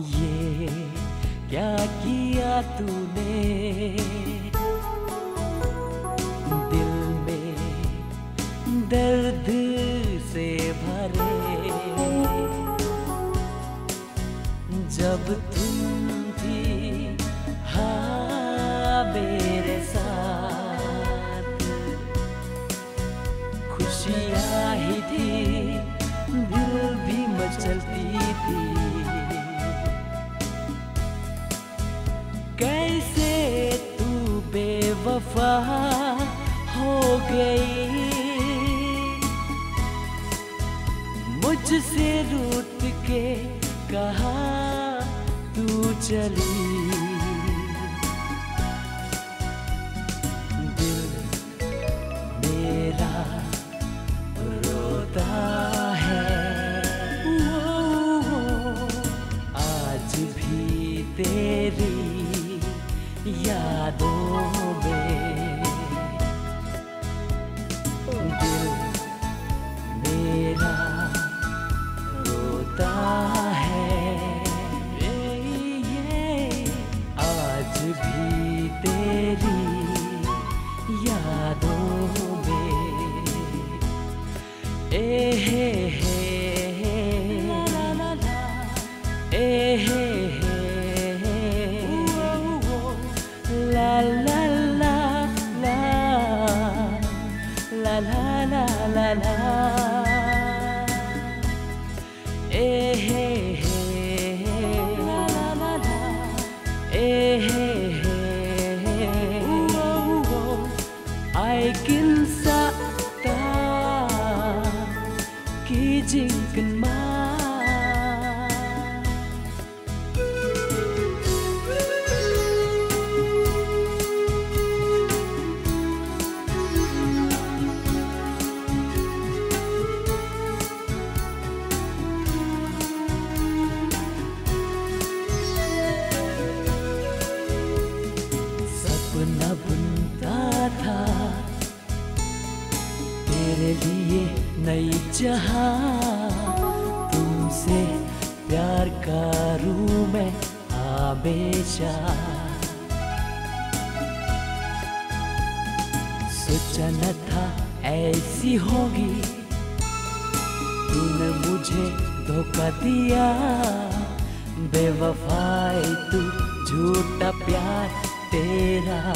ये क्या किया तूने? दिल में दर्द से भरे। जब तुम थी हाँ मेरे साथ। खुशियाँ ही थी, दिल भी मचलती थी। बेवफा हो गई। मुझसे रूठ के कहा तू चली यादों दिल मेरा रोता है ये, आज भी तेरी यादों में ए हे हे ए हे हे la la la. La la la la la. Eh, eh, eh. eh I can sa ta. Ki jingle तेरे लिए नई जहाँ। तुमसे प्यार करूँ मैं हमेशा। सोचा न था ऐसी होगी। तूने मुझे धोखा दिया। बेवफाई तू, झूठा प्यार तेरा।